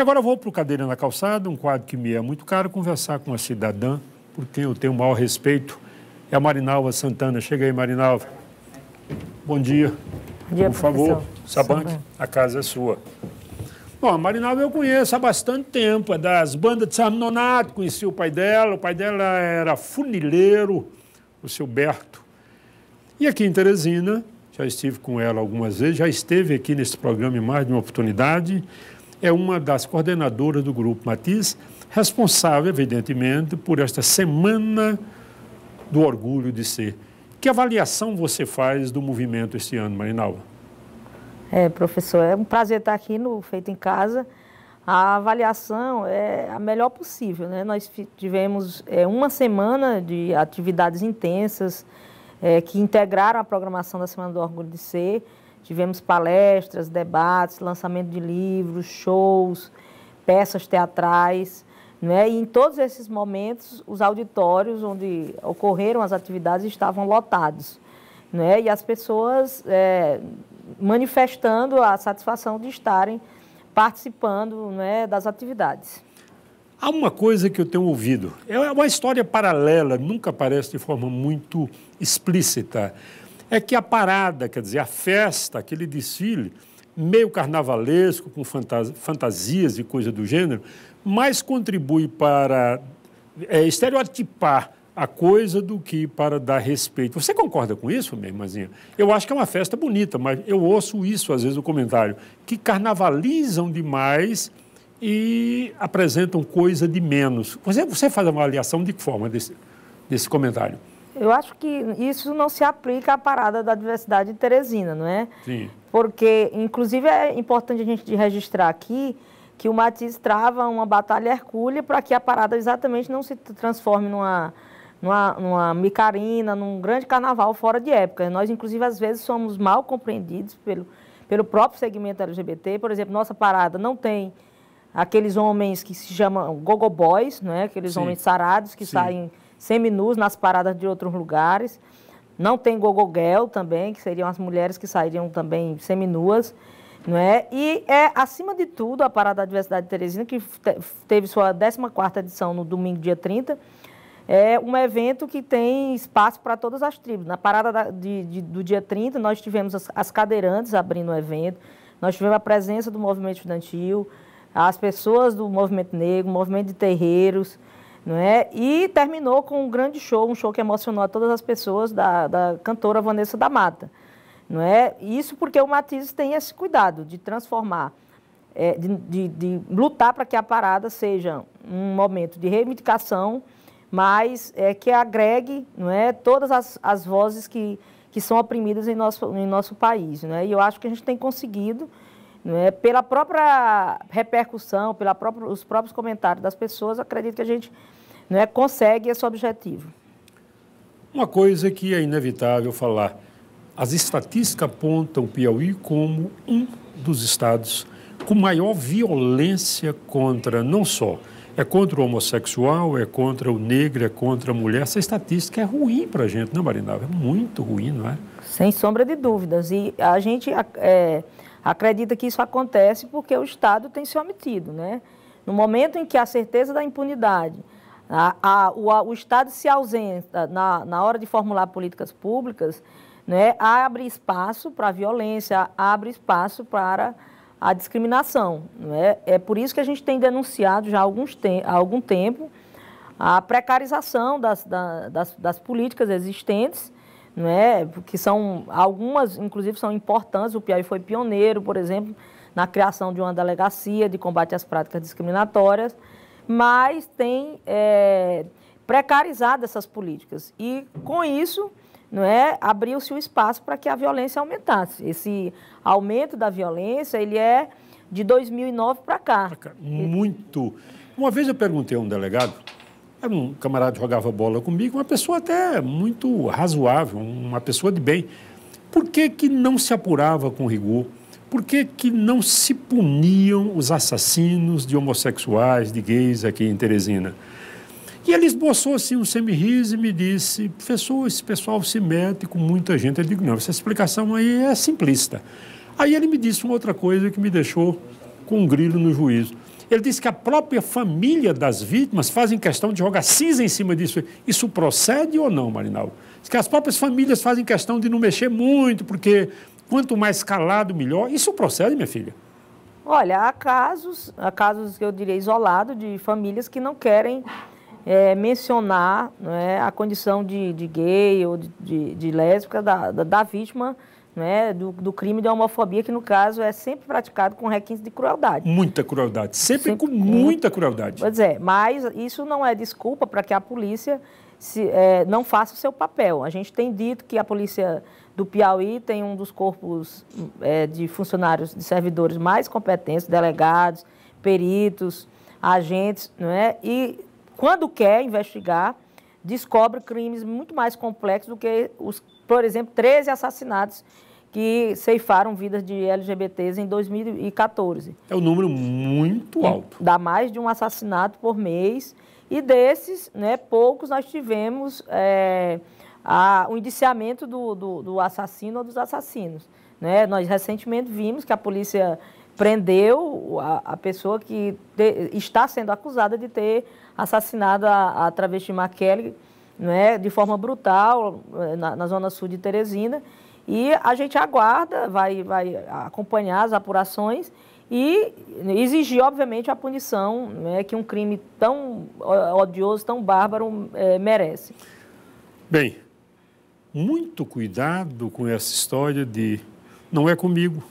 E agora eu vou para o Cadeira na Calçada, um quadro que me é muito caro, conversar com uma cidadã, por quem eu tenho o maior respeito, é a Marinalva Santana. Chega aí, Marinalva. Bom dia. Bom dia, Por favor. Sabanque, a casa é sua. Bom, a Marinalva eu conheço há bastante tempo, é das bandas de São Nonato, conheci o pai dela, o pai dela era funileiro, o seu Berto. E aqui em Teresina, já estive com ela algumas vezes, já esteve aqui nesse programa em mais de uma oportunidade, é uma das coordenadoras do Grupo Matiz, responsável, evidentemente, por esta Semana do Orgulho de Ser. Que avaliação você faz do movimento este ano, Marinalva? É, professor, é um prazer estar aqui no Feito em Casa. A avaliação é a melhor possível, né? Nós tivemos é, uma semana de atividades intensas é, que integraram a programação da Semana do Orgulho de Ser. Tivemos palestras, debates, lançamento de livros, shows, peças teatrais. Né? E em todos esses momentos, os auditórios onde ocorreram as atividades estavam lotados. Né? E as pessoas é, manifestando a satisfação de estarem participando né, das atividades. Há uma coisa que eu tenho ouvido, é uma história paralela, nunca aparece de forma muito explícita, é que a parada, quer dizer, a festa, aquele desfile, meio carnavalesco, com fantasias e coisa do gênero, mais contribui para é, estereotipar a coisa do que para dar respeito. Você concorda com isso, minha irmãzinha? Eu acho que é uma festa bonita, mas eu ouço isso às vezes no comentário, que carnavalizam demais e apresentam coisa de menos. Você, você faz uma avaliação de que forma desse, desse comentário? Eu acho que isso não se aplica à parada da diversidade de Teresina, não é? Sim. Porque, inclusive, é importante a gente registrar aqui que o Matiz trava uma batalha hercúlea para que a parada exatamente não se transforme numa, numa, numa micarina, num grande carnaval fora de época. Nós, inclusive, às vezes somos mal compreendidos pelo, pelo próprio segmento LGBT. Por exemplo, nossa parada não tem aqueles homens que se chamam gogo boys, né? aqueles Sim. homens sarados que Sim. saem seminus nas paradas de outros lugares. Não tem gogogel também, que seriam as mulheres que sairiam também seminuas. Não é? E é, acima de tudo, a Parada da Diversidade de Teresina, que teve sua 14ª edição no domingo, dia 30, é um evento que tem espaço para todas as tribos. Na Parada da, de, de, do dia 30, nós tivemos as, as cadeirantes abrindo o evento, nós tivemos a presença do movimento estudantil, as pessoas do movimento negro, movimento de terreiros, não é? E terminou com um grande show, um show que emocionou a todas as pessoas, da, da cantora Vanessa da Mata. Não é? Isso porque o Matiz tem esse cuidado de transformar, é, de, de, de, lutar para que a parada seja um momento de reivindicação, mas é, que agregue não é, todas as, as vozes que, que são oprimidas em nosso, em nosso país. Não é? E eu acho que a gente tem conseguido, não é, pela própria repercussão, pelos própria, próprios comentários das pessoas, acredito que a gente não é, consegue esse objetivo. Uma coisa que é inevitável falar as estatísticas apontam o Piauí como um dos estados com maior violência contra, não só, é contra o homossexual, é contra o negro, é contra a mulher. Essa estatística é ruim para a gente, não, Marinalva? É muito ruim, não é? Sem sombra de dúvidas. E a gente é, acredita que isso acontece porque o Estado tem se omitido, né? No momento em que a certeza da impunidade, a, a, o, a, o Estado se ausenta na, na hora de formular políticas públicas, né, abre espaço para a violência, abre espaço para a discriminação. Né? É por isso que a gente tem denunciado já há, alguns te há algum tempo a precarização das, das, das políticas existentes, né? que são algumas, inclusive, são importantes. O Piauí foi pioneiro, por exemplo, na criação de uma delegacia de combate às práticas discriminatórias, mas tem é, precarizado essas políticas. E, com isso, não é, abriu-se o espaço para que a violência aumentasse. Esse aumento da violência, ele é de 2009 para cá. Muito. Uma vez eu perguntei a um delegado, era um camarada que jogava bola comigo, uma pessoa até muito razoável, uma pessoa de bem. Por que, que não se apurava com rigor? Por que, que não se puniam os assassinos de homossexuais, de gays aqui em Teresina? E ele esboçou assim um semi-riso e me disse, professor, esse pessoal se mete com muita gente. Eu digo, não, essa explicação aí é simplista. Aí ele me disse uma outra coisa que me deixou com um grilo no juízo. Ele disse que a própria família das vítimas fazem questão de jogar cinza em cima disso. Isso procede ou não, Marinal? Diz que as próprias famílias fazem questão de não mexer muito, porque quanto mais calado, melhor. Isso procede, minha filha? Olha, há casos, há casos que eu diria isolados, de famílias que não querem é, mencionar né, a condição de, de, gay ou de, de, de lésbica da, da, da vítima né, do, do, crime de homofobia, que no caso é sempre praticado com requinte de crueldade. Muita crueldade, sempre, sempre com muita crueldade. Pois é, mas isso não é desculpa para que a polícia se, é, não faça o seu papel. A gente tem dito que a polícia do Piauí tem um dos corpos é, de funcionários, de servidores mais competentes, delegados, peritos, agentes, não é? e quando quer investigar, descobre crimes muito mais complexos do que os por exemplo, 13 assassinatos que ceifaram vidas de LGBTs em 2014. É um número muito alto. Dá mais de um assassinato por mês. E desses, né, poucos nós tivemos é, a, o indiciamento do, do, do, assassino ou dos assassinos. Né? Nós recentemente vimos que a polícia prendeu a, a pessoa que te, está sendo acusada de ter assassinado a, a travesti Maquele né, de forma brutal eh, na, na, zona sul de Teresina. E a gente aguarda, vai, vai acompanhar as apurações e exigir, obviamente, a punição né, que um crime tão odioso, tão bárbaro é, merece. Bem, muito cuidado com essa história de não é comigo,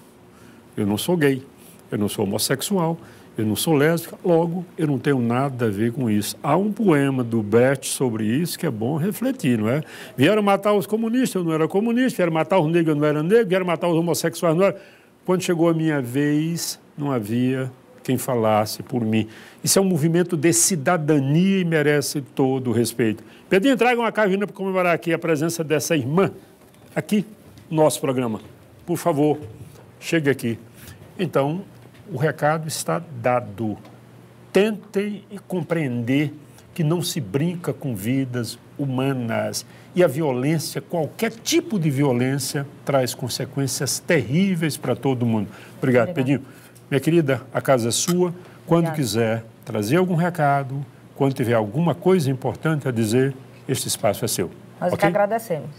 eu não sou gay, eu não sou homossexual, eu não sou lésbica, logo eu não tenho nada a ver com isso. Há um poema do Bert sobre isso que é bom refletir, não é? Vieram matar os comunistas, eu não era comunista, vieram matar os negros, eu não era negro, vieram matar os homossexuais, não era. Quando chegou a minha vez, não havia quem falasse por mim. Isso é um movimento de cidadania e merece todo o respeito. Pedrinho, traga uma carvina para comemorar aqui a presença dessa irmã, aqui no nosso programa. Por favor, chegue aqui. Então, o recado está dado. Tentem compreender que não se brinca com vidas humanas e a violência, qualquer tipo de violência, traz consequências terríveis para todo mundo. Obrigado, Obrigado. Pedinho. Minha querida, a casa é sua. Quando Obrigado. quiser trazer algum recado, quando tiver alguma coisa importante a dizer, este espaço é seu. Nós okay? que agradecemos.